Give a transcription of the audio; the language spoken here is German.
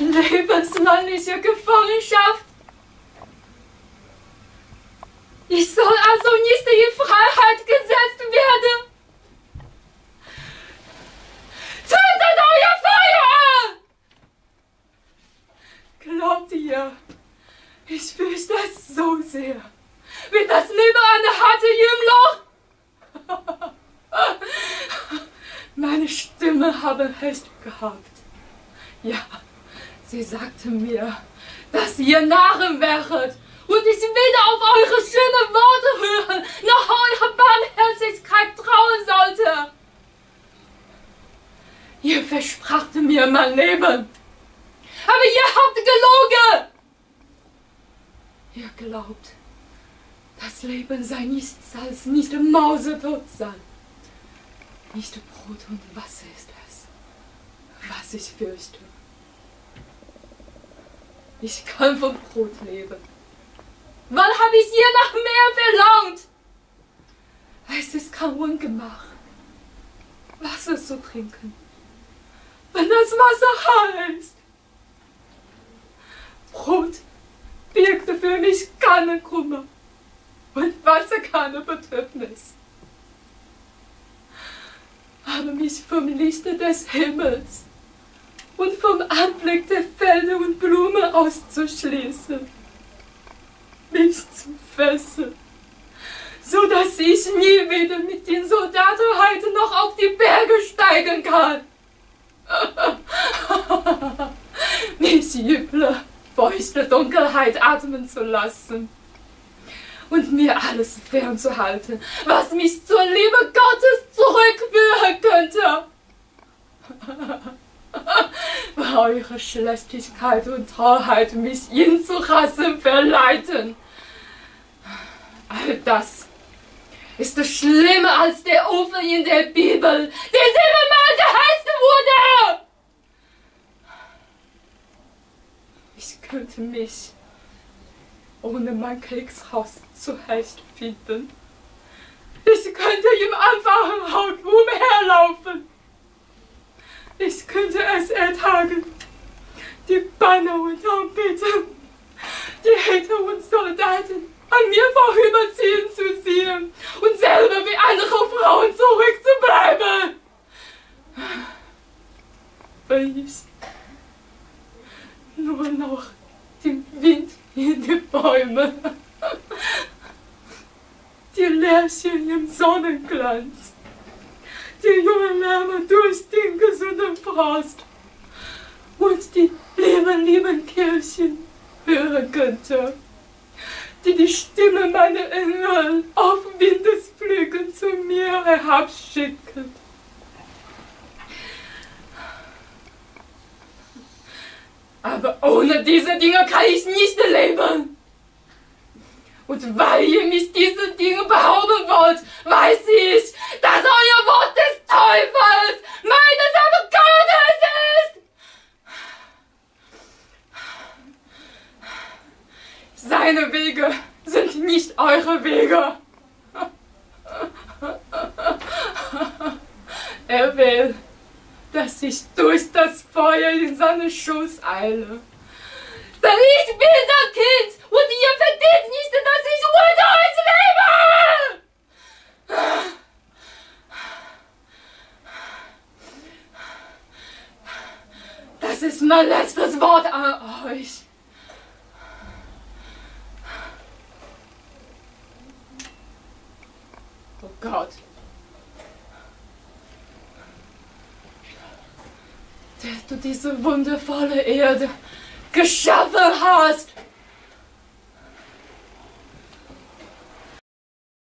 lebenslängliche Gefangenschaft. Ich soll also nicht in Freiheit gesetzt werden. Zündet euer Feuer! Glaubt ihr, ich fürchte es so sehr. Wird das Leben eine harte Jüngloch? Meine Stimme habe recht gehabt. Ja, sie sagte mir, dass ihr Narren wäret und ich weder auf eure schönen Worte hören, noch eure Barmherzigkeit trauen sollte. Ihr versprachtet mir mein Leben, aber ihr habt gelogen. Ihr glaubt, das Leben sei nichts als nicht Mausetot sein. Nicht Brot und Wasser ist es, was ich fürchte. Ich kann vom Brot leben. Wann habe ich je nach mehr verlangt? Es ist kein Ungemach, Wasser zu trinken, wenn das Wasser ist. Brot birgte für mich keine Kummer und Wasser keine Betrübnis. Aber mich vom Lichte des Himmels und vom Anblick der Felder und Blumen auszuschließen, mich zu fesseln, so dass ich nie wieder mit den Soldaten heute noch auf die Berge steigen kann. mich üble, feuchte Dunkelheit atmen zu lassen und mir alles fernzuhalten, was mich zur Liebe Gottes zurückführen könnte. Weil eure Schlechtigkeit und Torheit mich ihn zu hassen verleiten. All das ist schlimmer als der Ofen in der Bibel, der siebenmal geheißt wurde. Ich könnte mich ohne mein Kriegshaus zurechtfinden. Ich könnte im einfachen es ertragen, die Banner und Trompeten, die Ritter und Soldaten an mir vorüberziehen zu sehen und selber wie andere Frauen zurückzubleiben. Wenn ich nur noch den Wind in die Bäume, die Lärchen im Sonnenglanz, die jungen Lärme durch den gesunden Frost und die lieben, lieben Kirchen hören könnte, die die Stimme meiner Engel auf Windesflügen zu mir herabschicken. Aber ohne diese Dinge kann ich nicht leben. Und weil ihr mich diese Dinge behaupten wollt, weiß ich, dass euer Wort des Teufels meines aber Gottes ist. Seine Wege sind nicht eure Wege. Er will, dass ich durch das Feuer in seinen Schoß eile. Denn ich bin das Kind und ihr verdient nicht, dass ich unter euch lebe! Das ist mein letztes Wort an euch. Oh Gott. Der du diese wundervolle Erde geschaffen hast.